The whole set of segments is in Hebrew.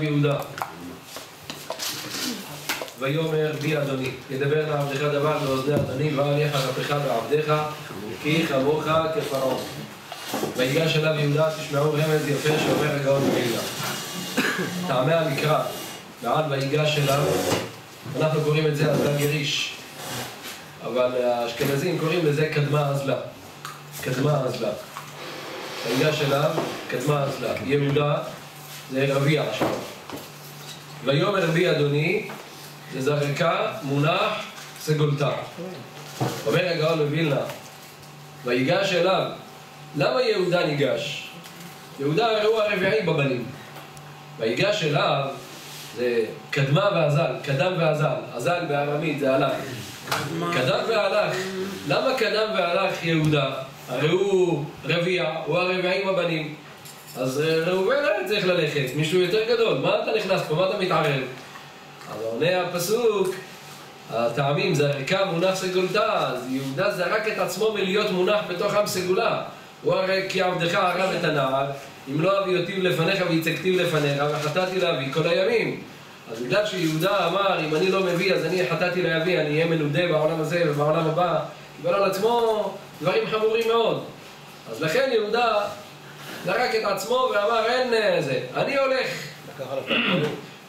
יהודה ויאמר בי אדוני? ידבר לעבדך דבר לאוזני אדוני ואל יחד אפך ועבדך כי כמוך כפרעה. ויגש אליו יהודה תשמעו רמז יפה שאומר הגאון מווילנה טעמי המקרא ועד ויגש אליו אנחנו קוראים את זה אזלה גריש אבל האשכנזים קוראים לזה קדמה אזלה. קדמה אזלה. ויגש אליו קדמה אזלה. יהודה זה רביע עכשיו. ויאמר בי אדוני, זה זרקה, מונח, סגולתה. אומר הגאון מווילנה, ויגש אליו, למה יהודה ניגש? יהודה הרי הוא הרביעי בבנים. ויגש אליו, זה קדמה ואזל, קדם ואזל, אזל בארמית זה הלך. קדם והלך, למה קדם והלך יהודה? הרי הוא רביע, הוא הרביעי בבנים. אז ראובן היה צריך ללכת, מישהו יותר גדול, מה אתה נכנס פה, מה אתה מתערב? אז עונה הפסוק, הטעמים זה ערכה מונח סגולתה, אז יהודה זרק את עצמו מלהיות מונח בתוך עם סגולה. הוא הרי כי עבדך הרב את הנער, אם לא אביא אותי לפניך ויצגתיו לפניך, וחטאתי להביא כל הימים. אז בגלל שיהודה אמר, אם אני לא מביא אז אני חטאתי להביא, אני אהיה מנודה בעולם הזה ובעולם הבא, קיבל על עצמו דברים חמורים מאוד. אז לכן יהודה זרק את עצמו ואמר אין זה, אני הולך.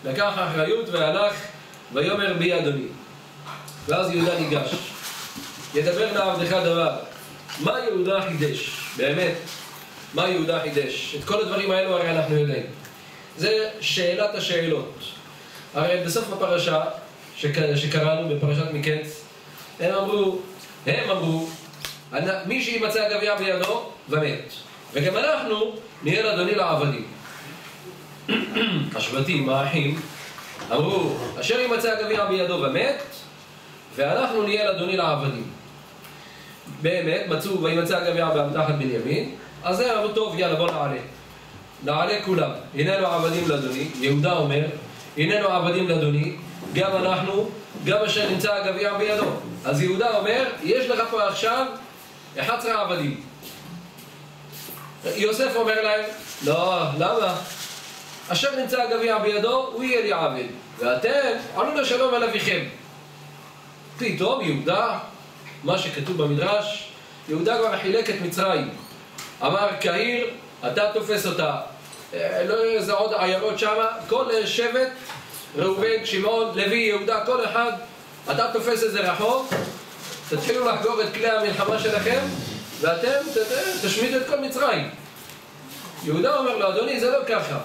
לקח אחריות והלך ויאמר בי אדוני. ואז יהודה ניגש. ידבר לעבדך דבר. מה יהודה חידש? באמת, מה יהודה חידש? את כל הדברים האלו הרי אנחנו יודעים. זה שאלת השאלות. הרי בסוף הפרשה שקראנו בפרשת מקץ, הם אמרו, הם אמרו, מי שימצא הגביע בידו ומת. וגם אנחנו נהיה לאדוני לעבדים. השבטים, האחים, אמרו, אשר ימצא הגביע בידו ומת, ואנחנו נהיה לאדוני לעבדים. באמת, מצאו וימצא הגביע באמתחת בנימין, אז זה אמרו, טוב, יאללה, בוא נעלה. נעלה כולם. הננו עבדים לאדוני, יהודה אומר, הננו עבדים לאדוני, גם אנחנו, גם אשר נמצא הגביע בידו. אז יהודה אומר, יש לך פה עכשיו 11 עבדים. יוסף אומר להם, לא, למה? אשר נמצא הגביע בידו, הוא יהיה לי עבד. ואתם, עלו לשלום על אביכם. פתאום יהודה, מה שכתוב במדרש, יהודה כבר חילק את מצרים. אמר קהיר, אתה תופס אותה. לא איזה עוד עיירות שמה, כל שבט, ראובן, שמעון, לוי, יהודה, כל אחד, אתה תופס איזה רחוב, תתחילו לחגוג את כלי המלחמה שלכם, ואתם תשמידו את כל מצרים. יהודה אומר לו, אדוני, זה לא ככה.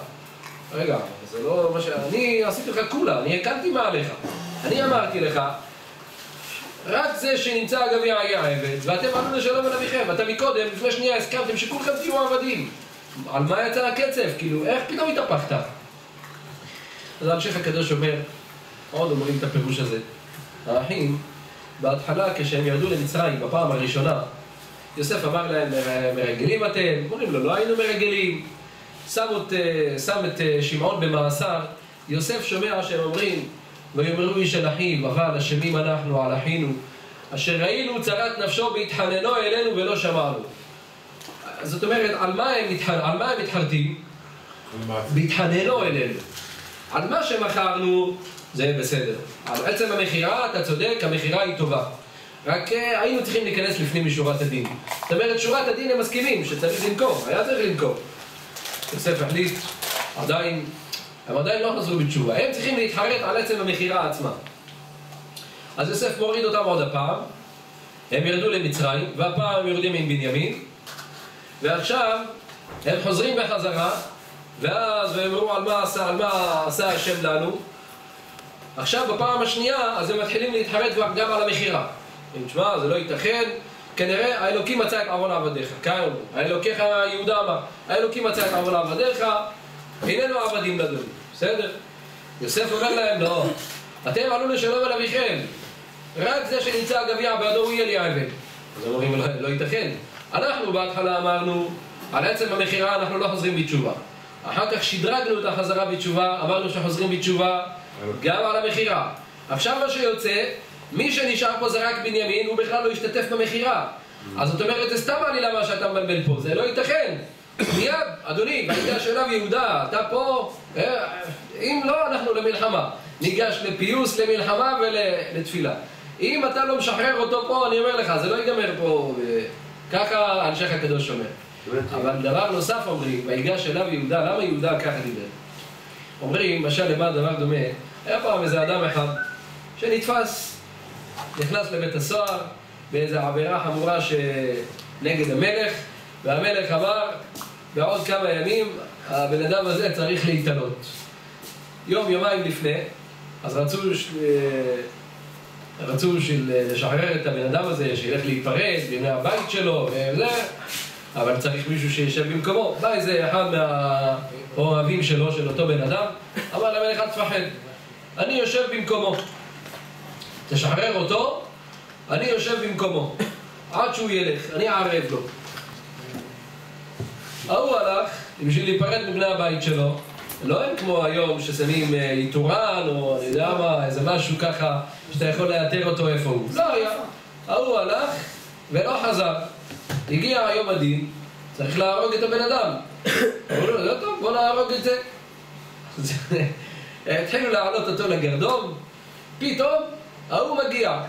רגע, זה לא מה ש... אני עשיתי לך כולה, אני הקמתי מעליך. אני אמרתי לך, רק זה שנמצא הגביע היה עבד, ואתם עלו לשלום על אביכם. אתה מקודם, לפני שנייה, הסכמתם שכולכם תהיו עבדים. על מה יצא הקצף? כאילו, איך פתאום התהפכת? אז המשך הקדוש אומר, עוד אומרים את הפירוש הזה. האחים, בהתחלה, כשהם ירדו למצרים בפעם הראשונה, יוסף אמר להם, מרגלים אתם? אומרים לו, לא היינו מרגלים. שם את, שם את שמעון במאסר. יוסף שומע שהם אומרים, ויאמרו איש אל אחיו, אבל אשמים אנחנו על אחינו, אשר ראינו צרת נפשו בהתחננו אלינו ולא שמענו. זאת אומרת, על מה הם, מתח... על מה הם מתחרטים? בהתחננו אלינו. על מה שמכרנו, זה בסדר. על עצם המכירה, אתה צודק, המכירה היא טובה. רק היינו צריכים להיכנס לפנים משורת הדין. זאת אומרת, שורת הדין הם מסכימים שצריך למכור, היה צריך למכור. יוסף החליט, עדיין, הם עדיין לא חזרו בתשובה, הם צריכים להתחרט על עצם המכירה עצמה. אז יוסף מוריד אותם עוד הפעם, הם ירדו למצרים, והפעם הם יורדים עם בנימין, ועכשיו הם חוזרים בחזרה, ואז הם אמרו על מה עשה, על מה עשה השם לנו. עכשיו בפעם השנייה, אז הם מתחילים להתחרט גם על המכירה. אם תשמע, זה לא ייתכן, כנראה האלוקים מצא את עוון עבדיך, כאן אומרים, האלוקיך יהודה אמר, האלוקים מצא את עוון עבדיך, איננו עבדים לדון, בסדר? יוסף אומר להם, לא, אתם עלו לשלום על אביכם, רק זה שנמצא הגביע בידו הוא יהיה לי עבד. אז אומרים, לא, לא ייתכן. אנחנו בהתחלה אמרנו, על עצם המכירה אנחנו לא חוזרים בתשובה. אחר כך שדרגנו את החזרה בתשובה, אמרנו שחוזרים בתשובה גם על המכירה. עכשיו מה שיוצא, מי שנשאר פה זה רק בנימין, הוא בכלל לא השתתף במכירה. אז זאת אומרת, זה סתם עלילה מה שאתה מבלבל פה, זה לא ייתכן. מיד, אדוני, ויגש אליו יהודה, אתה פה, אם לא, אנחנו למלחמה. ניגש לפיוס, למלחמה ולתפילה. אם אתה לא משחרר אותו פה, אני אומר לך, זה לא ייגמר פה. ככה אנשיך הקדוש אומר. אבל דבר נוסף אומרים, ויגש אליו יהודה, למה יהודה ככה דיבר? אומרים, משל למה דבר דומה, היה פעם איזה אדם אחד שנתפס, נכנס לבית הסוהר באיזו עבירה חמורה נגד המלך, והמלך אמר, בעוד כמה ימים הבן אדם הזה צריך להתעלות. יום, יומיים לפני, אז רצו, רצו לשחרר את הבן אדם הזה, שילך להיפרד בימי הבית שלו וזה, אבל צריך מישהו שישב במקומו. בא איזה אחד מהאוהבים שלו, של אותו בן אדם, אמר למלך אל תפחד, אני יושב במקומו. תשחרר אותו, אני יושב במקומו. עד שהוא ילך, אני אערב לו. ההוא הלך בשביל להיפרד מבני הבית שלו, לא הם כמו היום ששמים איתורן או אני יודע מה, איזה משהו ככה שאתה יכול לאתר אותו איפה הוא. לא היה. ההוא הלך ולא חזר. הגיע היום הדין, צריך להרוג את הבן אדם. אמרו לו, לא טוב, בוא נהרוג את זה. התחילו להעלות אותו לגרדום, פתאום ההוא מגיע.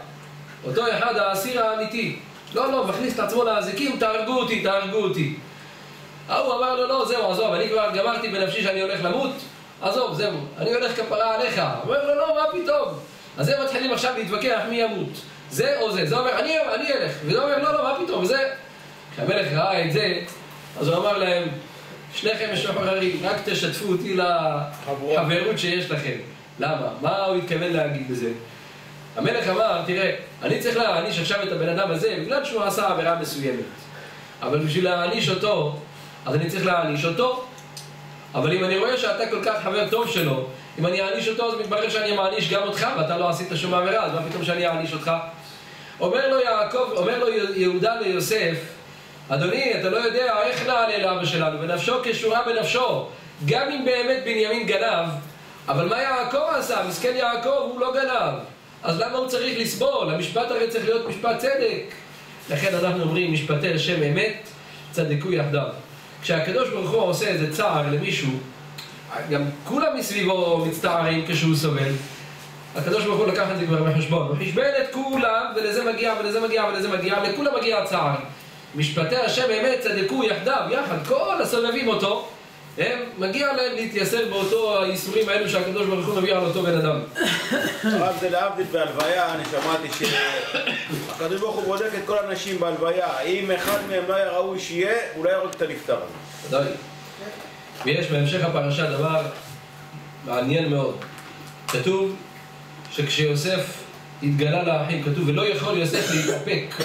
אותו אחד האסיר האמיתי. לא, לא, מכניס את עצמו לאזיקים, תהרגו אותי, תהרגו אותי. ההוא אמר לו, לא, זהו, עזוב, אני כבר גמרתי בנפשי שאני הולך למות, עזוב, זהו, אני הולך כפרה עליך. אומר לו, לא, מה פתאום? אז הם מתחילים עכשיו להתווכח מי ימות, זה או זה. זה אומר, אני, אני אלך. וזה אומר, לא, לא, מה פתאום, זה... כשהמלך ראה את זה, אז הוא אמר להם, שניכם משוחררים, רק תשתפו אותי לחברות שיש לכם. למה? מה הוא התכוון להגיד בזה? המלך אמר, תראה, אני צריך להעניש עכשיו את הבן אדם הזה בגלל שהוא עשה עבירה מסוימת. אבל בשביל להעניש אותו, אז אני צריך להעניש אותו. אבל אם אני רואה שאתה כל כך חבר טוב שלו, אם אני אעניש אותו, אז מתברר שאני מעניש גם אותך, ואתה לא עשית שום עבירה, אז מה פתאום שאני אעניש אותך? אומר לו יעקב, אומר לו יהודה ליוסף, אדוני, אתה לא יודע איך נעלה לאבא שלנו, ונפשו כשורה בנפשו. גם אם באמת בנימין גנב, אבל מה יעקב עשה? מסכן יעקב, הוא לא גנב. אז למה הוא צריך לסבול? המשפט הרי צריך להיות משפט צדק. לכן אנחנו אומרים, משפטי השם אמת, צדקו יחדיו. כשהקדוש ברוך הוא עושה איזה צער למישהו, גם כולם מסביבו מצטערים כשהוא סובל, הקדוש ברוך הוא לקח את זה כבר בחשבון. הוא חשבן את כולם, ולזה מגיע, ולזה מגיע, ולזה מגיע, לכולם מגיע הצער. משפטי השם אמת צדקו יחדיו, יחד, כל הסובבים אותו, הם, מגיע להם להתייסר באותו הייסורים האלו שהקדוש ברוך הוא מביא על אותו בן אדם. הרב זה להבדיל בהלוויה, אני שמעתי שהקדוש ברוך הוא בודק את כל האנשים בהלוויה. אם אחד מהם לא היה ראוי שיהיה, הוא לא יהרוג את הנפטר. ודאי. ויש בהמשך הפרשה דבר מעניין מאוד. כתוב שכשיוסף התגלה לאחים, כתוב ולא יכול יוסף להתאפק.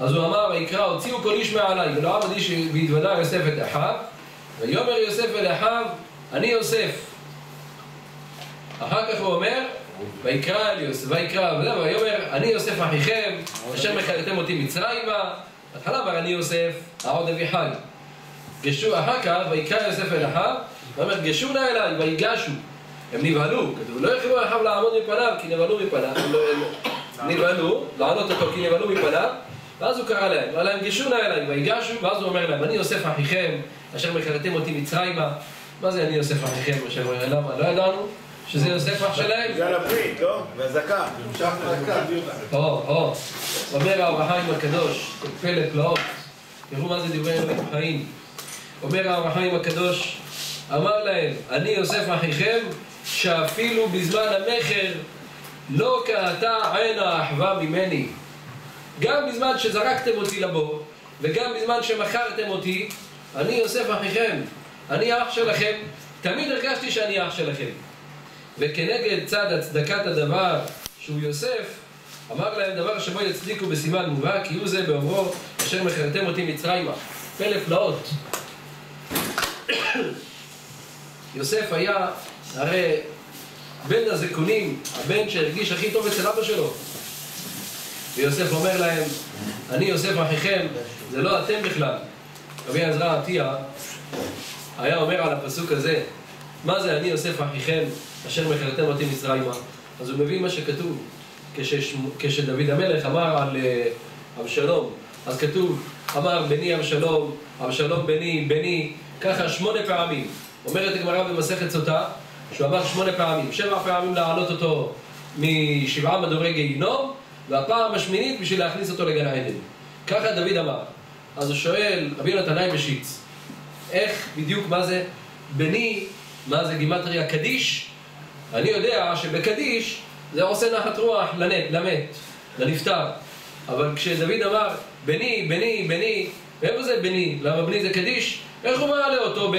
אז הוא אמר, ויקרא, הוציאו כל איש מעליי, ולא עבד איש יוסף את אחיו, ויאמר יוסף אל אחיו, אני יוסף. אחר כך הוא אומר, ויקרא אל יוסף, ויקרא, ויאמר, אני יוסף אחיכם, אשר מחלתם אותי מצרימה. בהתחלה אמר, אני יוסף, העוד אבי חי. גשו אחר כך, ויקרא יוסף אל אחיו, ואומר, גשו נא אליי, ויגשו. הם נבהלו, כתוב, לא יכלו אחיו לעמוד מפניו, כי נבהלו מפניו. נבהלו, לענות אותו כי נבהלו מפניו. ואז הוא קרא להם, ואמר להם גשו נא אליי, ויגשו, ואז הוא אומר להם, אני יוסף אחיכם, אשר מכרתם אותי מצרימה. מה זה אני יוסף אחיכם, אשר למה? לא ידענו שזה יוסף אח שלהם? בגלל הברית, לא? והזקה. או, או, אומר האור החיים הקדוש, פלא פלאות, תראו מה זה דברי אלוהים חיים. אומר האור החיים הקדוש, אמר להם, אני יוסף אחיכם, שאפילו בזמן המכר לא קהתה עין האחווה ממני. גם בזמן שזרקתם אותי לבור, וגם בזמן שמכרתם אותי, אני יוסף אחיכם, אני אח שלכם, תמיד הרגשתי שאני אח שלכם. וכנגד צד הצדקת הדבר שהוא יוסף, אמר להם דבר שבו יצדיקו בסימן מובהק, כי הוא זה באומרו, אשר מכרתם אותי מצרימה. פלא פלאות. יוסף היה הרי בן הזקונים, הבן שהרגיש הכי טוב אצל אבא שלו. ויוסף אומר להם, אני יוסף אחיכם, זה לא אתם בכלל. רבי עזרא עטיה היה אומר על הפסוק הזה, מה זה אני יוסף אחיכם, אשר מכרתם אותי מצרימה? אז הוא מבין מה שכתוב, כשדוד המלך אמר על אבשלום, אז כתוב, אמר בני אבשלום, אבשלום בני, בני, ככה שמונה פעמים. אומרת הגמרא במסכת סוטה, שהוא אמר שמונה פעמים, שבע פעמים להעלות אותו משבעה מדורי גיהינום, והפעם השמינית בשביל להכניס אותו לגן העדן. ככה דוד אמר. אז הוא שואל, רבי נתנאי בשיץ, איך בדיוק, מה זה בני, מה זה גימטריה קדיש? אני יודע שבקדיש זה עושה נחת רוח לנת, למת, לנפטר. אבל כשדוד אמר, בני, בני, בני, איפה זה בני? למה בני זה קדיש? איך הוא מעלה אותו?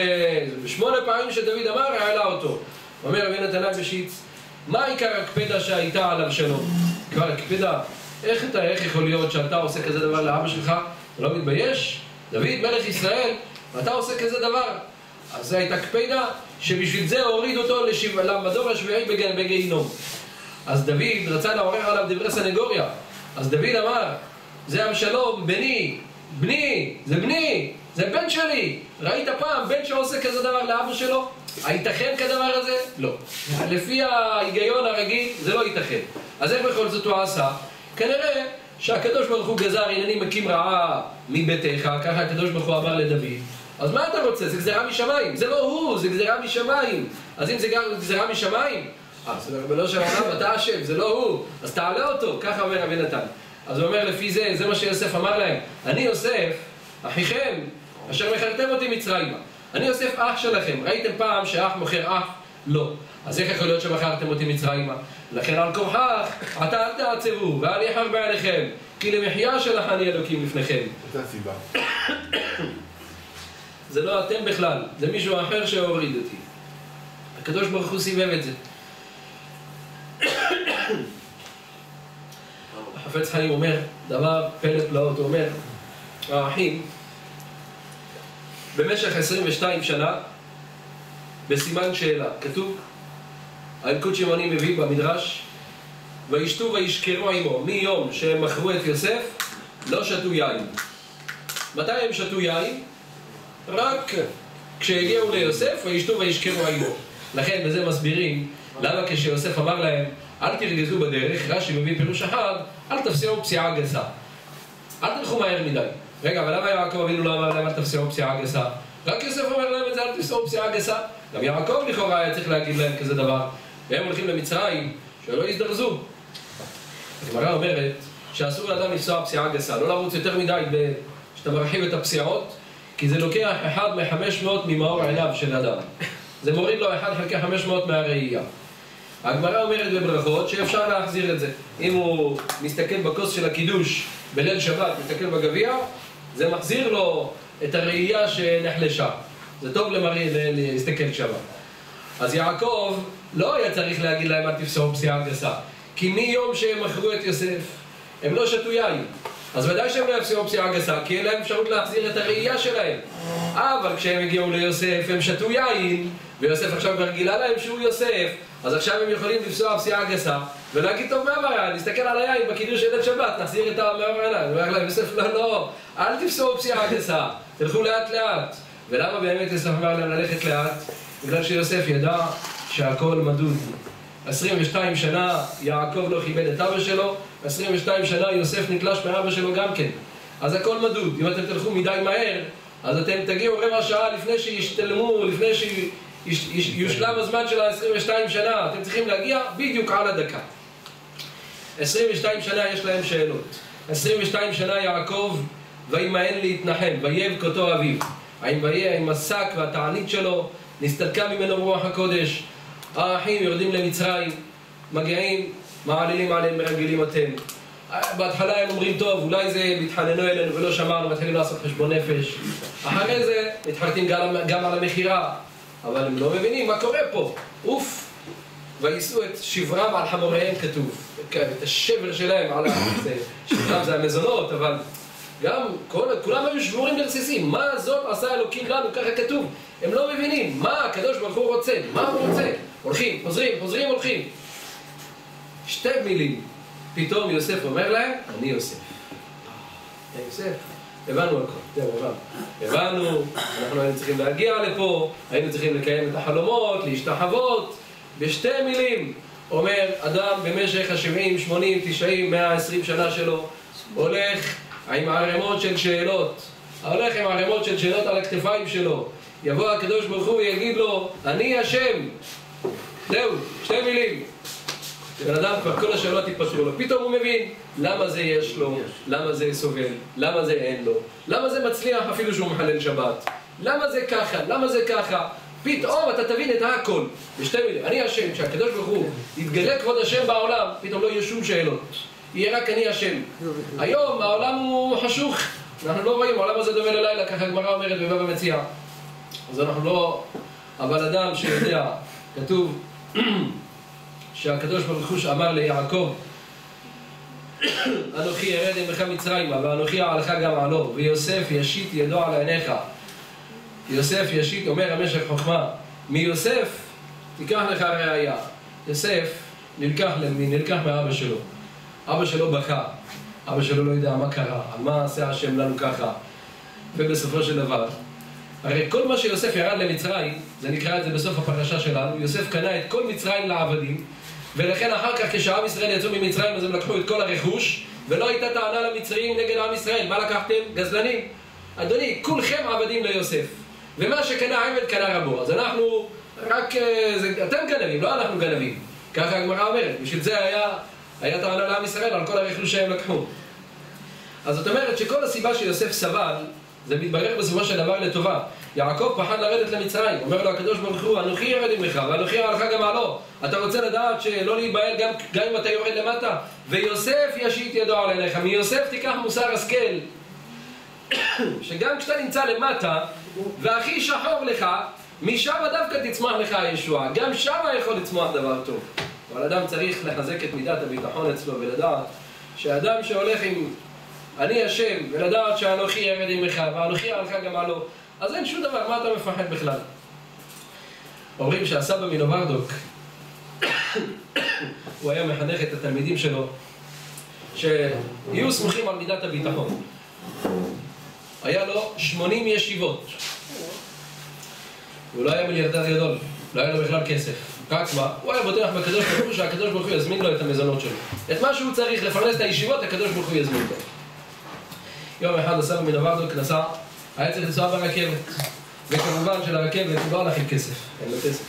בשמונה פעמים שדוד אמר, העלה אותו. אומר רבי נתנאי בשיץ, מה עיקר הקפדה שהייתה עליו שלום? כבר הקפדה, איך אתה, איך יכול להיות שאתה עושה כזה דבר לאבא שלך? אתה לא מתבייש? דוד מלך ישראל, ואתה עושה כזה דבר. אז זו הייתה קפידה שבשביל זה הוריד אותו לשבע, למדור השביעי בגיהינום. אז דוד רצה לעורר עליו דברי סנגוריה. אז דוד אמר, זה אבשלום, בני, בני, זה בני, זה בן שלי. ראית פעם בן שעושה כזה דבר לאבא שלו? הייתכן כדבר הזה? לא. לפי ההיגיון הרגיל זה לא ייתכן. אז איך בכל זאת הוא עשה? כנראה שהקדוש ברוך הוא גזר הנני מקים רעה מביתך, ככה הקדוש ברוך הוא אמר לדוד. אז מה אתה רוצה? זה גזירה משמיים. זה לא הוא, זה גזירה משמיים. אז אם זה גזירה משמיים, אה, זה רבנו של העולם, אתה אשם, זה לא הוא. אז תעלה אותו, ככה אומר רבי נתן. אז הוא אומר לפי זה, זה מה שיוסף אמר להם. אני יוסף, אחיכם, אשר מכרתם אותי מצרימה. אני יוסף אח שלכם. ראיתם פעם שאח מוכר אח? לא. אז איך יכול להיות שמכרתם אותי מצרימה? לכן על כוחך, עתה אל תעצבו, ואל יחר בעליכם, כי למחיה שלך אני אלוקים לפניכם. זה לא אתם בכלל, זה מישהו אחר שהוריד אותי. הקדוש ברוך הוא סיבב את זה. החפץ חיים אומר, דבר פלא פלאות, הוא אומר, האחים, במשך 22 שנה, בסימן שאלה, כתוב, האלקוט שמעוני מביא במדרש, וישתו וישכרו עמו, מיום שהם מכרו את יוסף, לא שתו יין. מתי הם שתו יין? רק כשהגיעו ליוסף, וישתו וישכרו עמו. לכן בזה מסבירים למה כשיוסף אמר להם, אל תרגזו בדרך, רש"י מביא פירוש אחד, אל תפסיעו פסיעה גסה. אל תלכו מהר מדי. רגע, אבל למה יעקב אבינו לא אמר להם אל תפסיעו פסיעה גסה? רק יוסף אומר להם את זה, אל תפסיעו פסיעה גסה. גם יעקב לכאורה היה צריך להגיד להם כזה דבר. והם הולכים למצרים, שלא יזדרזו. הגמרא אומרת שאסור לאדם לפסוע פסיעה גסה, לא לרוץ יותר מדי כשאתה מרחיב את הפסיעות, כי זה לוקח אחד מחמש מאות ממאור עיניו של אדם. זה מוריד לו אחד חלקי חמש מאות מהראייה. הגמרא אומרת בברכות שאפשר להחזיר את זה. אם הוא מסתכל בכוס של הקידוש בליל שבת, מסתכל בגביע, זה מחזיר לו את הראייה שנחלשה. זה טוב למראה להסתכל שבת. אז יעקב לא היה צריך להגיד להם אל תפסעו פסיעה גסה. כי מיום שהם מכרו את יוסף, הם לא שתו יין. אז ודאי שהם לא יפסיעו פסיעה גסה, כי אין להם אפשרות להחזיר את הראייה שלהם. אבל כשהם הגיעו ליוסף, הם שתו יין, ויוסף עכשיו כבר גילה להם שהוא יוסף, אז עכשיו הם יכולים לפסוע פסיעה גסה, ולהגיד, טוב, מה הבעיה? נסתכל על היין בקידוש של ערב שבת, נחזיר את המאור עיניים. הוא אומר להם, יוסף, לא, לא, אל תפסעו פסיעה גסה, תלכו לאט לאט. ולמה באמת יוסף אמר להם ללכת לאט? בגלל שיוסף ידע שהכל מדוד. 22 שנה יעקב לא כיבד את אבא שלו, 22 שנה יוסף נתלש מאבא שלו גם כן. אז הכל מדוד. אם אתם תלכו מדי מהר, אז אתם תגיעו רבע שעה לפני שישתלמו, לפני שיושלם הזמן של ה-22 שנה. אתם צריכים להגיע בדיוק על הדקה. 22 שנה יש להם שאלות. 22 שנה יעקב וימאן להתנחם, ויבך אותו אביו. האם ויהיה עם השק והתענית שלו, נסתלקה ממנו רוח הקודש. האחים יורדים למצרים, מגיעים, מעללים עליהם מרגלים אתם. בהתחלה הם אומרים, טוב, אולי זה מתחננו אלינו ולא שמענו, מתחילים לעשות חשבון נפש. אחרי זה מתחרטים גם, גם על המכירה, אבל הם לא מבינים מה קורה פה. אוף! ויישאו את שברם על חמוריהם כתוב. כן, את השבר שלהם על ה... שברם זה המזונות, אבל גם כל, כולם היו שבורים לרסיסים. מה זאת עשה אלוקים לנו? ככה כתוב. הם לא מבינים מה הקדוש ברוך הוא רוצה, מה הוא רוצה. הולכים, חוזרים, חוזרים, הולכים. שתי מילים. פתאום יוסף אומר להם, אני יוסף. אתה יוסף? הבנו הכל, זהו, הבנו. הבנו, אנחנו היינו צריכים להגיע לפה, היינו צריכים לקיים את החלומות, להשתחוות. בשתי מילים אומר אדם במשך ה-70, 80, 90, 120 שנה שלו, הולך עם ערימות של שאלות. הולך עם ערימות של שאלות על הכתפיים שלו. יבוא הקדוש ברוך הוא ויגיד לו, אני השם. בן אדם כבר כל השאלות התפתחו לו, פתאום הוא מבין למה זה יש לו, למה זה סובל, למה זה אין לו, למה זה מצליח אפילו שהוא מחלל שבת, למה זה ככה, למה זה ככה, פתאום אתה תבין את הכל, בשתי מילים, אני השם, כשהקדוש ברוך הוא יתגלה כבוד השם בעולם, פתאום לא יהיו שום שאלות, יהיה רק אני השם. היום העולם הוא חשוך, אנחנו לא רואים, העולם הזה דומה ללילה, ככה הגמרא אומרת בבבא מציאה. אז אנחנו לא... אבל אדם שיודע, כתוב שהקדוש ברוך הוא אמר ליעקב אנוכי ירד עמך מצרימה ואנוכי אעלך גם עלו ויוסף ישית ידו על עיניך יוסף ישית אומר המשך חוכמה מיוסף תיקח לך ראייה יוסף נלקח? נלקח מאבא שלו אבא שלו בכה. אבא שלו לא יודע מה קרה על מה עשה השם לנו ככה. ובסופו של דבר הרי כל מה שיוסף ירד למצרים, זה נקרא את זה בסוף הפרשה שלנו, יוסף קנה את כל מצרים לעבדים, ולכן אחר כך כשעם ישראל יצאו ממצרים אז הם לקחו את כל הרכוש, ולא הייתה טענה למצרים נגד עם ישראל, מה לקחתם? גזלנים. אדוני, כולכם עבדים ליוסף, ומה שקנה עבד קנה רבו, אז אנחנו רק, אה, זה, אתם גנבים, לא אנחנו גנבים, ככה הגמרא אומרת, בשביל זה היה, היה טענה לעם ישראל על כל הרכוש שהם לקחו. אז זאת אומרת שכל הסיבה שיוסף סבל זה מתברר בסופו של דבר לטובה. יעקב פחד לרדת למצרים, אומר לו הקדוש ברוך הוא, אנוכי ירד עמך, ואנוכי אעלך גם עלו. אתה רוצה לדעת שלא להיבהל גם, גם אם אתה יורד למטה? ויוסף ישית ידו על עיניך, מיוסף תיקח מוסר השכל. שגם כשאתה נמצא למטה, והכי שחור לך, משם דווקא תצמח לך הישועה. גם שם יכול לצמוח דבר טוב. אבל אדם צריך לחזק את מידת הביטחון אצלו ולדעת שאדם שהולך עם אני השם, ולדעת שאנוכי ירד עמך, ואנוכי עלך גם עלו. אז אין שום דבר, מה אתה מפחד בכלל? אומרים שהסבא מנוברדוק, הוא היה מחנך את התלמידים שלו, שיהיו סמוכים על מידת הביטחון. היה לו 80 ישיבות. הוא לא היה מיליארדר גדול, לא היה לו בכלל כסף. רק מה? הוא היה בוטח בקדוש ברוך הוא שהקדוש ברוך הוא יזמין לו את המזונות שלו. את מה שהוא צריך לפרנס את הישיבות, הקדוש ברוך הוא יזמין לו. יום אחד הסבא מנוברדוק נסע, היה צריך לנסוע ברכבת. וכמובן שלרכבת הוא לא הלך עם כסף, אין לו כסף.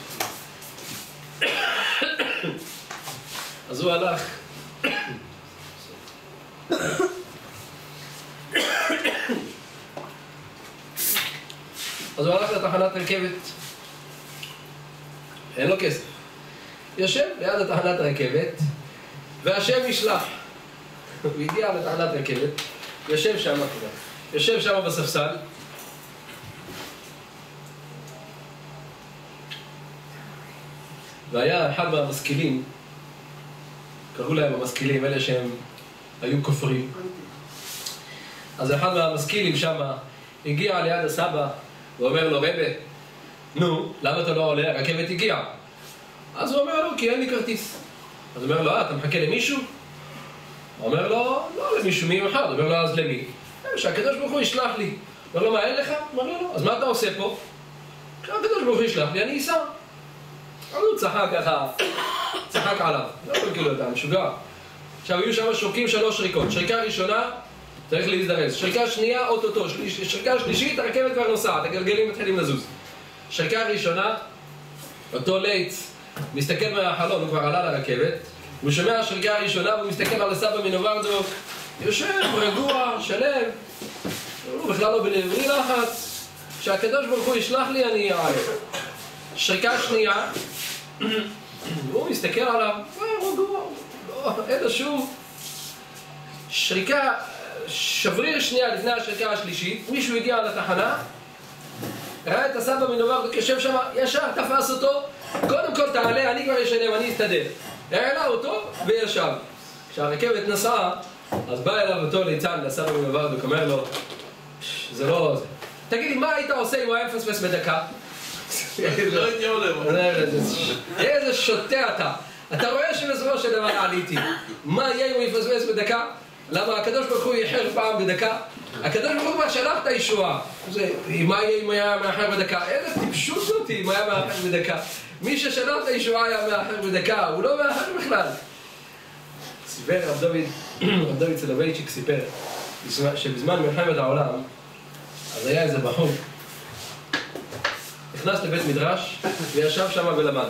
אז הוא הלך... אז הוא הלך לתחנת רכבת, אין לו כסף. יושב ליד התחנת רכבת, והשם ישלח. הוא הגיע לתחנת רכבת, יושב שם, יושב שם בספסל, והיה אחד מהמשכילים, קראו להם המשכילים, אלה שהם היו כופרים. אז אחד מהמשכילים שם הגיע ליד הסבא ואומר לו, רבה, נו, למה אתה לא עולה? הרכבת הגיעה. אז הוא אומר לו, כי אין לי כרטיס. אז הוא אומר לו, אה, אתה מחכה למישהו? הוא אומר לו, לא למישהו מיוחד. הוא אומר לו, אז למי? שהקדוש ברוך הוא ישלח לי. אומר לו, מה, אין לך? אומר לו, לא. אז מה אתה עושה פה? שהקדוש ברוך הוא ישלח לי, אני אסע. אז הוא צחק ככה, צחק עליו. לא כאילו, אתה משוגע. עכשיו, היו שם שוקים שלוש שריקות. שריקה ראשונה, צריך להזדרז. שריקה שנייה, אוטוטו. שריקה שלישית, הרכבת כבר נוסעת, הגלגלים מתחילים לזוז. שריקה ראשונה, אותו לייץ מסתכל מהחלון, הוא כבר עלה לרכבת, הוא שומע שריקה ראשונה והוא מסתכל על הסבא מנוברדוק, יושב, רגוע, שלם, הוא בכלל לא בלי לחץ, שהקדוש ברוך הוא ישלח לי אני אעלה. שריקה שנייה, והוא מסתכל עליו, רגוע, לא, אין לו שום... שריקה, שבריר שנייה לפני השריקה השלישית, מישהו הגיע לתחנה, ראה את הסבא מנוברדוק יושב שם, ישר תפס אותו, קודם כל תעלה, אני כבר אשלם, אני אסתדר. העלה אותו וישב. כשהרכבת נסעה, אז בא אליו אותו ליצן, לסבא מנוברדוק, אומר לו, זה לא... תגיד לי, מה היית עושה אם הוא היה מפספס בדקה? לא הייתי עולה. איזה שוטה אתה. אתה רואה שבסופו של דבר עליתי. מה יהיה אם הוא יפספס בדקה? למה הקדוש ברוך הוא איחר פעם בדקה? הקדוש ברוך הוא כבר שלח את הישועה. מה יהיה אם היה מאחר בדקה? איזה טיפשות זאתי אם היה מאחר בדקה. מי ששלח את הישועה היה מאחר בדקה, הוא לא מאחר בכלל. סיפר רב דוד, רב דוד סלובייצ'יק סיפר שבזמן מלחמת העולם, אז היה איזה בחור, נכנס לבית מדרש וישב שם ולמד.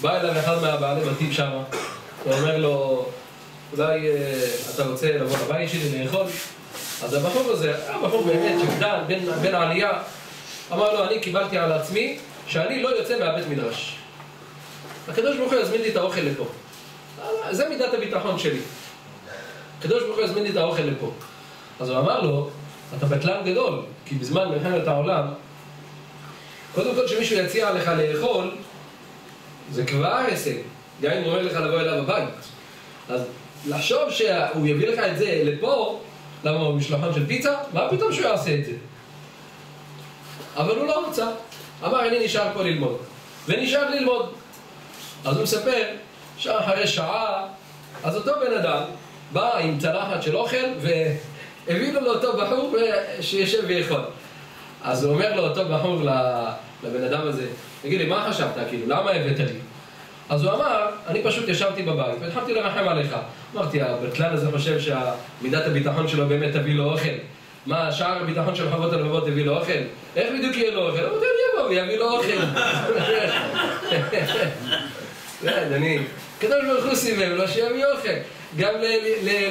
בא אליו אחד מהבעלי בתים שם, הוא אומר לו, אולי אה, אתה רוצה לבוא לבית שלי לאכול? אז הבחור הזה, היה בחור באמת בן, בן העלייה, אמר לו, אני קיבלתי על עצמי שאני לא יוצא מהבית מדרש. הקדוש ברוך הוא יזמין לי את האוכל לפה. זה מידת הביטחון שלי. הקדוש ברוך הוא יזמין לי את האוכל לפה. אז הוא אמר לו, אתה בטלן גדול, כי בזמן מלחמת העולם, קודם כל שמישהו יציע לך לאכול, זה כבר הישג. גם אם הוא אומר לך לבוא אליו הבית. אז לחשוב שהוא יביא לך את זה לפה, למה הוא משלוחן של פיצה? מה פתאום שהוא יעשה את זה? אבל הוא לא רצה. אמר, אני נשאר פה ללמוד. ונשאר ללמוד. אז הוא מספר שאחרי שעה, אז אותו בן אדם בא עם צלחת של אוכל והביא לו לאותו בחור שישב ויאכול. אז הוא אומר לאותו בחור, לבן אדם הזה, תגיד לי, מה חשבת? כאילו, למה הבאת לי? אז הוא אמר, אני פשוט ישבתי בבית והתחלתי לרחם עליך. אמרתי, הבטלן הזה חושב שמידת הביטחון שלו באמת תביא לו אוכל. מה, שער הביטחון של חוות הלבבות תביא לו אוכל? איך בדיוק יהיה לו אוכל? אמרתי, אני אבוא ויביא לו אוכל. זה, אדוני, הקדוש ברוך הוא סיבב לו שיביא אוכל. גם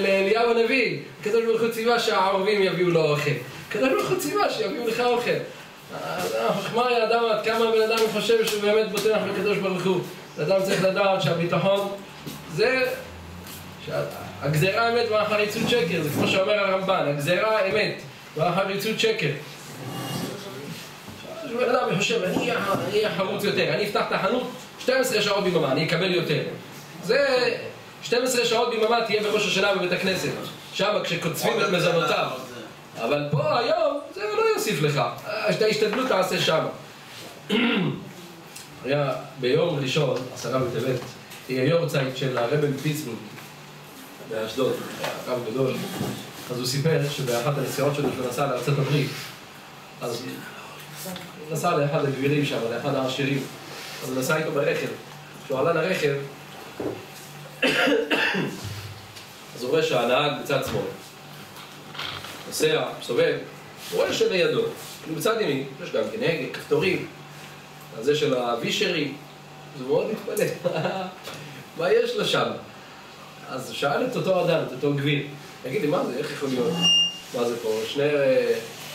לאליהו הנביא, הקדוש ברוך הוא ציווה שהערבים יביאו לו אוכל. הקדוש ברוך הוא ציווה שיביאו לך אוכל. החוכמה היא אדם עד כמה בן אדם חושב שהוא באמת בוטח בקדוש ברוך הוא. אדם צריך לדעת שהביטחון זה הגזירה אמת והחריצות שקר, זה כמו שאומר הרמב"ן, הגזירה אמת והחריצות שקר. בן אדם חושב, אני אהיה חרוץ יותר, אני אפתח את החנות 12 שעות ביממה, אני אקבל יותר. זה 12 שעות ביממה תהיה בראש השנה בבית הכנסת, שם כשקוצבים את מזונותיו. אבל פה היום זה לא יוסיף לך, את ההשתדלות תעשה שם. היה ביום ראשון, עשרה בטבת, יהיה יורצייט של הרבי מפיצבורג באשדוד, רב גדול. אז הוא סיפר שבאחת הנסיעות שלו שהוא נסע לארצות הברית, אז הוא נסע לאחד הגבירים שם, לאחד העשירים, אז הוא נסע איתו ברכב. כשהוא עלה לרכב, אז הוא רואה שהנהג בצד שמאל. נוסע, מסובב, הוא רואה שלידו, בצד ימין, יש גם כן הגה, כפתורים, הזה של הווישרי, הוא מאוד מתפלא, מה יש לו שם? אז שאל את אותו אדם, את אותו גביר, תגיד לי, מה זה, איך יכול להיות? מה זה פה, שני,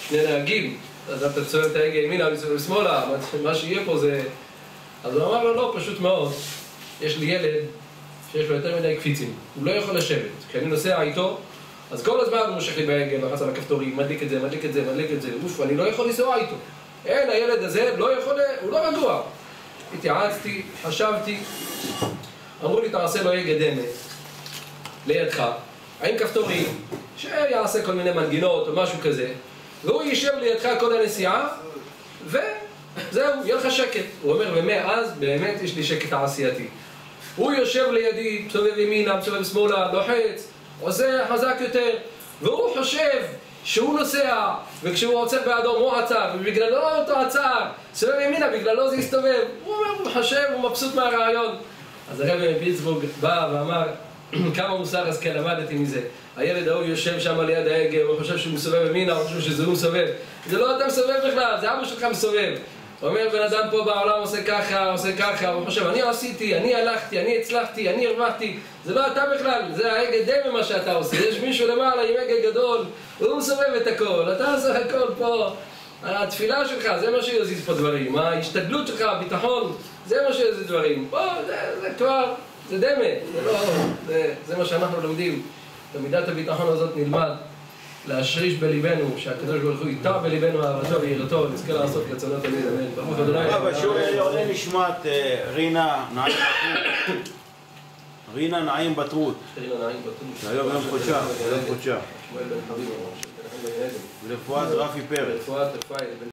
שני נהגים, אז אתה צועק את ההגה ימינה ושמאלה, מה שיהיה פה זה... אז הוא אמר לו, לא, פשוט מאוד, יש לי ילד שיש לו יותר מדי קפיצים, הוא לא יכול לשבת, כשאני נוסע איתו, אז כל הזמן הוא מושך לי בהגה, לחץ על הכפתורים, מדליק את זה, מדליק את זה, מדליק את זה, אוף, אני לא יכול לנסוע איתו. אין, הילד הזה לא יכול, הוא לא רגוע. התייעצתי, חשבתי, אמרו לי, תעשה לו הגה דמה לידך, עם כפתורים, שיעשה כל מיני מנגינות או משהו כזה, והוא יישב לידך כל הנסיעה, וזהו, יהיה לך שקט. הוא אומר, ומאז באמת יש לי שקט תעשייתי. הוא יושב לידי, מסובב ימינה, מסובב שמאלה, לוחץ, עושה חזק יותר, והוא חושב שהוא נוסע, וכשהוא עוצר באדום הוא עצר, ובגללו אותו עצר, סובב ימינה, בגללו זה הסתובב. הוא אומר, הוא מחשב, הוא מבסוט מהרעיון. אז הרבי מפיטסבורג בא ואמר, כמה מוסר השכל למדתי מזה. הילד ההוא יושב שם ליד ההגה, הוא חושב שהוא מסובב ימינה, הוא חושב שזה הוא מסובב. זה לא אתה מסובב בכלל, זה אבא שלך מסובב. אומר בן אדם פה בעולם עושה ככה, עושה ככה, הוא חושב, אני עשיתי, אני הלכתי, אני הצלחתי, אני הרווחתי. זה לא אתה בכלל, זה ההגה די ממה שאתה עושה. יש מישהו למעלה עם הגה גדול, הוא מסובב את הכל, אתה עושה הכל פה. התפילה שלך, זה מה שיזיז פה דברים. ההשתדלות שלך, הביטחון, זה מה שיזיז דברים. פה, זה, זה כבר, זה דמה, זה לא... זה, זה מה שאנחנו לומדים. במידת הביטחון הזאת נלמד. להשריש בליבנו, שהקדוש ברוך הוא ייטע בליבנו אהבתו ויראתו, נזכה לעשות רצונו תמיד, אמן. ברוך אדוני. הרב, השיעור עולה נשמת אה, רינה נעים בטרות. רינה נעים בטרות. רינה נעים בטרות. היום יום חודשה, יום חודשה. ולרפואת רפי פרץ.